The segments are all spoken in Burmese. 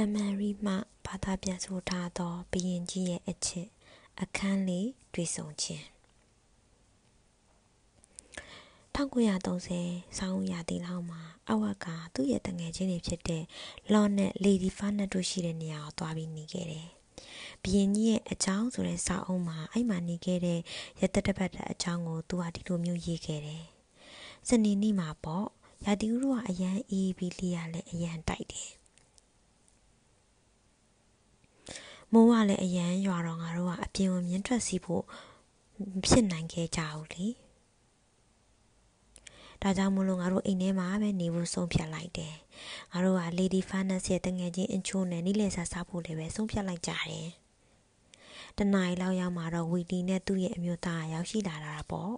အမန်ရီမှဘာသာပြန်ဆိုထားသောဘုရင်ကြီးရဲ့အချက်အခန်းလေးတွေ့ဆုံခြင်း1930ဆောင်းရာသီလောက်မှာအဝတ်ကသူ့ရဲ့တငယ်ချင်းတွေဖြစ်တဲ့လော်နဲ့လေဒီဖာနက်တို့ရှိတဲ့နေရာကိုသွားပြီးနေခဲ့တယ်။ဘီရင်ကြီးရဲ့အကြောင်းဆိုတဲ့စာအုပ်မှာအဲ့မှာနေခဲ့တဲ့ရတတပတ်အကြောင်းကိုသူကဒီလိုမျိုးရေးခဲ့တယ်။စနေနေ့မှာပေါ့ရာသီဥတုကအရန်အေးပြီးလျာလည်းအရန်တိုက်တယ် မိုးကလည်းအရန်ရွာတော့ငါတို့ကအပြင်ဝင်မြင်းထွက်စီဖို့ဖြစ်နိုင်ခဲ့ကြဘူးလေဒါကြောင့်မလို့ငါတို့အိမ်ထဲမှာပဲနေဖို့ဆုံးဖြတ်လိုက်တယ်ငါတို့က Lady Furnace ရဲ့တငယ်ချင်းအချိုးနဲ့နိလေဆာစားဖို့လည်းပဲဆုံးဖြတ်လိုက်ကြတယ်တနင်္လာလောက်ရောက်မှာတော့ဝီတီနဲ့သူ့ရဲ့အမျိုးသားရောက်ရှိလာတာပေါ့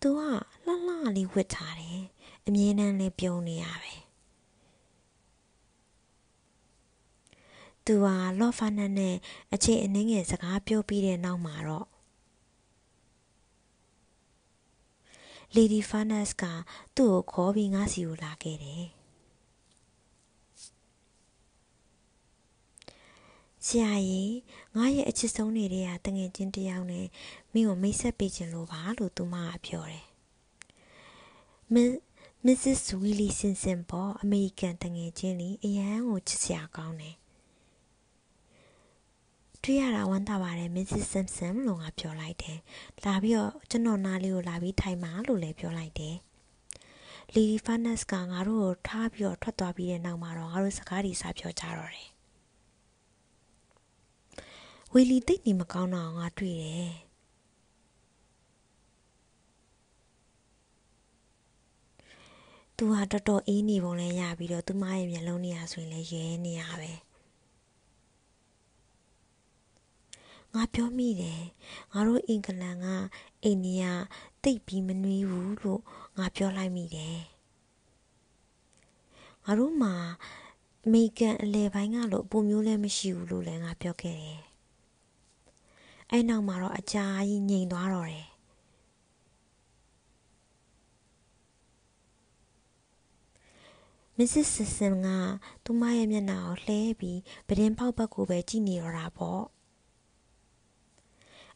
သူကလှလှလေးဝတ်ထားတယ်အမြဲတမ်းလေးပြုံးနေရပဲ သူဟာလော့ဖာနတ်နဲ့အခြေအနှင်းငယ်စကားပြောပြီးတဲ့နောက်မှာတော့ Lady Furnace ကသူ့ကိုခေါ်ပြီးငါစီကိုလာခဲ့တယ်။ဆရာကြီးငါရဲ့အချစ်ဆုံးနေတဲ့ကတငယ်ချင်းတယောက်နဲ့မင်းကိုမိတ်ဆက်ပေးခြင်းလို့ပါလို့သူမကပြောတယ်။မင်း Mrs. Willie Simpson ပေါ်အမေရိကန်တငယ်ချင်းလေးအရန်ကိုချစ်စရာကောင်းတယ် တွေ့ရတာဝမ်းသာပါတယ် Mrs. Simpson လို့ငါပြောလိုက်တယ်။လာပြီးတော့ကျွန်တော်နားလေးကိုလာပြီးထိုင်ပါလို့လည်းပြောလိုက်တယ်။ Lady Furnace ကငါတို့ကိုထားပြီးတော့ထွက်သွားပြီးတဲ့နောက်မှာတော့ငါတို့စကားတွေစပြောကြတော့တယ်။ဝီလီတိတ်နေမကောင်းတော့ငါတွေ့တယ်။သူဟာတော်တော်အေးနေပုံလဲရပြီးတော့သူမရဲ့မျက်လုံးနေရဆိုရင်လည်းရဲနေရပဲ။ ငါပြောမိတယ်ငါတို့အင်္ဂလန်ကအိန္ဒိယတိတ်ပြီးမနှွေးဘူးလို့ငါပြောလိုက်မိတယ်ငါတို့မှာအမေရိကန်အလဲပိုင်းကလို့ပုံမျိုးလည်းမရှိဘူးလို့လည်းငါပြောခဲ့တယ်အဲ့နောက်မှာတော့အကြာကြီးငြိမ်သွားတော့တယ်မစ္စစ်ဆစ်ဆန်ကသူမရဲ့မျက်နှာကိုလှဲပြီးပဒင်းပေါက်ဘက်ကိုပဲကြည့်နေတော့တာပေါ့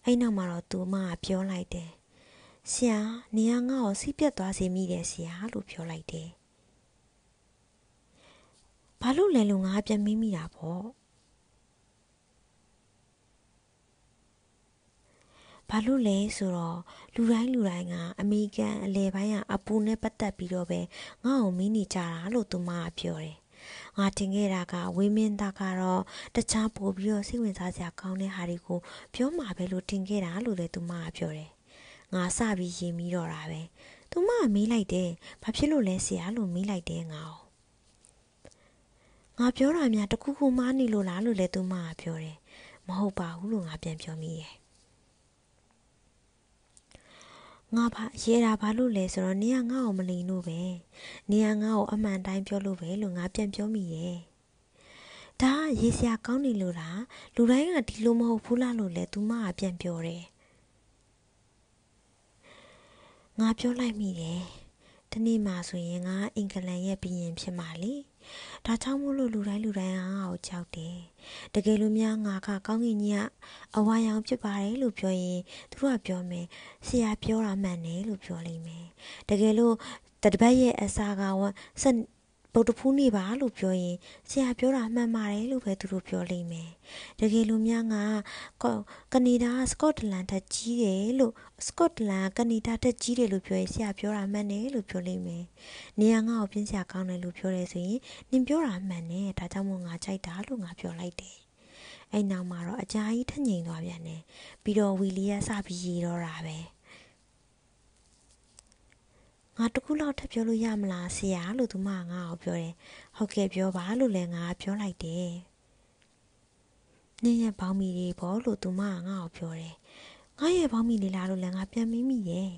အဲ့နောက်မှာတော့သူမကပြောလိုက်တယ်ဆရာနေရာငါ့ကိုစိတ်ပြတ်သွားစေမိတယ်ဆရာလို့ပြောလိုက်တယ်ဘာလို့လဲလို့ငါပြန်မေးမိတာပေါ့ဘာလို့လဲဆိုတော့လူတိုင်းလူတိုင်းကအမေရိကန်အလဲပိုင်းကအပူနဲ့ပတ်သက်ပြီးတော့ပဲငါ့ကိုမင်းနေကြတာလို့သူမကပြောတယ် ငါတင်ခဲ့တာကဝင်းမင်းသားကတော့တခြားပို့ပြီးတော့စိတ်ဝင်စားစရာကောင်းတဲ့ဟာတွေကိုပြောမှာပဲလို့တင်ခဲ့တာလို့လည်းသူမကပြောတယ်။ငါစပြီးရင်ပြီးတော့တာပဲ။သူမကမေးလိုက်တယ်။ဘာဖြစ်လို့လဲဆရာလို့မေးလိုက်တယ်ငါ့။ငါပြောတာများတခုခုမှားနေလို့လားလို့လည်းသူမကပြောတယ်။မဟုတ်ပါဘူးလို့ငါပြန်ပြောမိတယ်။ ငါဘာရဲတာဘာလို့လဲဆိုတော့နေကငါ့ကိုမလိန်လို့ပဲနေကငါ့ကိုအမှန်တိုင်းပြောလို့ပဲလို့ငါပြန်ပြောမိရဲ့ဒါရေးစရာကောင်းနေလို့လားလူတိုင်းကဒီလိုမဟုတ်ဘူးလားလို့လဲသူမကပြန်ပြောတယ်ငါပြောလိုက်မိတယ်တနေ့မှဆိုရင်ငါအင်္ဂလန်ရဲ့ဘီရင်ဖြစ်မှာလေ ဒါကြောင့်မို့လို့လူတိုင်းလူတိုင်းဟာငါ့ကိုကြောက်တယ်တကယ်လို့များငါကကောင်းကင်ကြီးကအဝါရောင်ဖြစ်ပါတယ်လို့ပြောရင်သူတို့ကပြောမယ်ဆရာပြောတာမှန်တယ်လို့ပြောလိမ့်မယ်တကယ်လို့တပတ်ရဲ့အစာကစ ဗုဒ္ဓဖူးနေပါလို့ပြောရင်ဆရာပြောတာမှန်ပါတယ်လို့ပဲသူတို့ပြောလိမ့်မယ်တကယ်လို့များငါကနေဒါစကော့တလန်တက်ကြီးတယ်လို့စကော့တလန်ကနေဒါတက်ကြီးတယ်လို့ပြောရင်ဆရာပြောတာမှန်တယ်လို့ပြောလိမ့်မယ်နေရာငါ့ကိုပြင်းစရာကောင်းတယ်လို့ပြောတယ်ဆိုရင်နင်ပြောတာမှန်တယ်ဒါကြောင့်မို့ငါကြိုက်တာလို့ငါပြောလိုက်တယ်အဲ့နောက်မှာတော့အကြာကြီးထငိန်သွားပြန်တယ်ပြီးတော့ဝီလီကစပြီးရေတော့တာပဲ ငါတခုလောက်ထပ်ပြောလို့ရမလားဆရာလို့သူမငါ့ကိုပြောတယ်ဟုတ်ကဲ့ပြောပါလို့လည်းငါပြောလိုက်တယ်နင်းရဲ့ဘောင်းမီတွေပေါ့လို့သူမငါ့ကိုပြောတယ်ငါရဲ့ဘောင်းမီလေးလားလို့လည်းငါပြန်မိမိရဲ့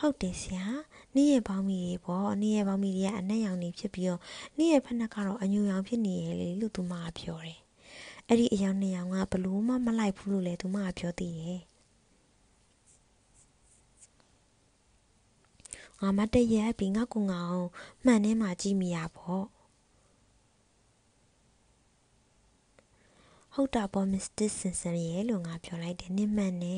ဟုတ်တယ်ဆရာနင်းရဲ့ဘောင်းမီတွေပေါ့နင်းရဲ့ဘောင်းမီတွေကအနက်ရောင်နေဖြစ်ပြီးတော့နင်းရဲ့ဖက်နှက်ကတော့အညူရောင်ဖြစ်နေရဲ့လေလို့သူမကပြောတယ်အဲ့ဒီအယောင်နှစ်ယောင်ကဘလို့မှမလိုက်ဘူးလို့လည်းသူမကပြောသေးတယ် ငါမတည့်ရက်ပြီးငါကူငါအောင်မှန်နေမှကြည့်မိရပေါ့ဟုတ်တာပေါ့မစ္စတာဆင်ဆန်ရဲ့လို့ငါပြောလိုက်တယ်နင့်မှန်နေ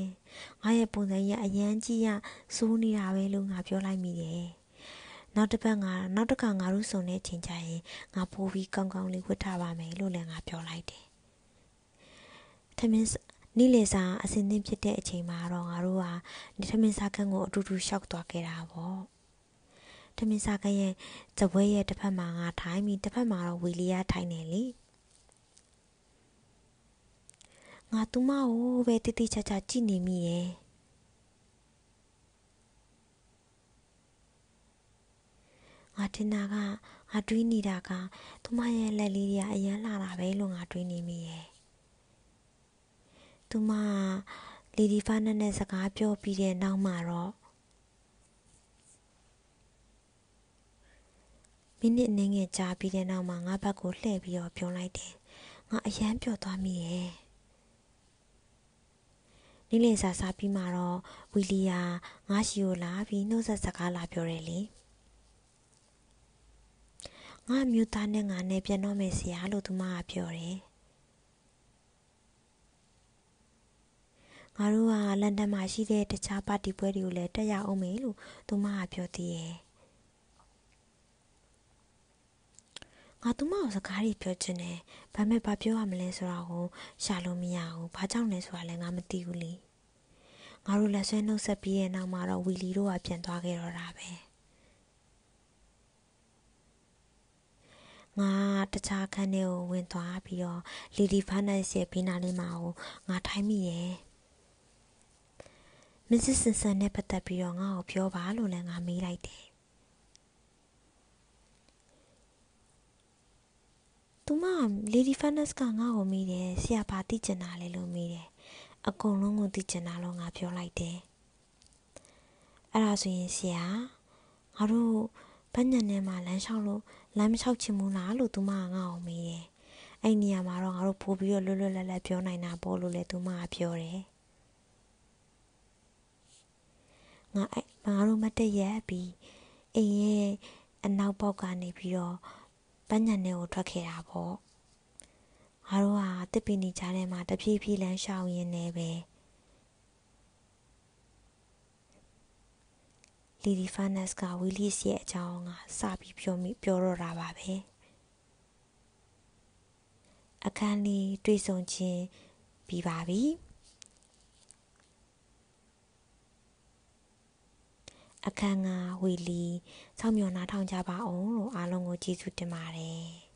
ငါရဲ့ပုံစံရအရန်ကြီးရစိုးနေတာပဲလို့ငါပြောလိုက်မိတယ်နောက်တစ်ပတ်ငါနောက်တစ်ခါငါတို့စုံတဲ့ချိန်ကျရင်ငါပိုးပြီးကောင်းကောင်းလေးဝတ်ထားပါမယ်လို့လည်းငါပြောလိုက်တယ်ထမင်း နေ့လေစာအစင်းသင်းဖြစ်တဲ့အချိန်မှာတော့ငါတို့ဟာထမင်းစားခန်းကိုအတူတူရှောက်သွားခဲ့တာပေါ့ထမင်းစားခန်းရဲ့ဇပွဲရဲ့တစ်ဖက်မှာငါထိုင်ပြီးတစ်ဖက်မှာတော့ဝီလီယာထိုင်နေလေငါသူမကိုပဲတိတိကျကျကြည့်နေမိရဲ့ငါတင်တာကငါတွေးနေတာကသူမရဲ့လက်လေးတွေကအရန်လာတာပဲလို့ငါတွေးနေမိရဲ့ သူမလီဒီဖာနက်နဲ့စကားပြောပြီးတဲ့နောက်မှာတော့မိနစ်နည်းငယ်ကြာပြီးတဲ့နောက်မှာငါဘက်ကိုလှည့်ပြီးတော့ပြောလိုက်တယ်ငါအရန်ပျော်သွားမိရဲ့နေ့လည်စာစားပြီးမှတော့ဝီလီယာငါရှိကိုလာပြီးနှုတ်ဆက်စကားလာပြောတယ်လေငါမြို့သားနဲ့ငါနဲ့ပြန်တော့မယ်ဆရာလို့သူမကပြောတယ် ငါတို့ကလန်ဒန်မှာရှိတဲ့တခြားပါတီပွဲတွေကိုလည်းတက်ရအောင်မေလို့သူမကပြောသေးရဲ့ငါသူမကိုစကားတွေပြောချင်တယ်ဘာမဲ့ဘာပြောရမလဲဆိုတာကိုရှာလို့မရဘူးဘာကြောင့်လဲဆိုတာလည်းငါမသိဘူးလေငါတို့လက်ဆွဲနှုတ်ဆက်ပြီးတဲ့နောက်မှာတော့ဝီလီတို့ကပြန်သွားခဲ့တော့တာပဲငါတခြားခန်းထဲကိုဝင်သွားပြီးတော့လီလီဖာနက်ရဲ့ဘေးနားလေးမှာကိုငါထိုင်းမိရဲ့ မစ္စဆန်ဆန်နဲ့ပတ်သက်ပြီးတော့ငါ့ကိုပြောပါလို့လည်းငါမေးလိုက်တယ်သူမလေဒီဖန်နက်စ်ကငါ့ကိုမေးတယ်ဆရာဘာသိချင်တာလဲလို့မေးတယ်အကုန်လုံးကိုသိချင်တာလို့ငါပြောလိုက်တယ်အဲ့ဒါဆိုရင်ဆရာငါတို့ဘညံထဲမှာလမ်းလျှောက်လို့လမ်းမလျှောက်ချင်ဘူးလားလို့သူမကငါ့ကိုမေးတယ်အဲ့နေရာမှာတော့ငါတို့ပို့ပြီးတော့လွတ်လွတ်လပ်လပ်ပြောနိုင်တာပေါ့လို့လည်းသူမကပြောတယ် ငါအဲ့ငါတို့မတည့်ရက်ပြီးအိမ်ရဲ့အနောက်ပေါက်ကနေပြီးတော့ပန်းညံထဲကိုထွက်ခဲ့တာပေါ့ငါတို့ဟာတစ်ပင်နေကြတဲ့မှာတဖြည်းဖြည်းလမ်းလျှောက်ရင်းနဲ့ပဲလီဒီဖာနက်စ်ကဝီလီစ်ရဲ့အကြောင်းကစပြီးပြောမိပြောတော့တာပါပဲအခန်းလေးတွေ့ဆုံခြင်းပြီးပါပြီ အခန်းကဝီလီစောင့်မျှော်နားထောင်ကြပါအောင်လို့အားလုံးကိုကျေးဇူးတင်ပါတယ်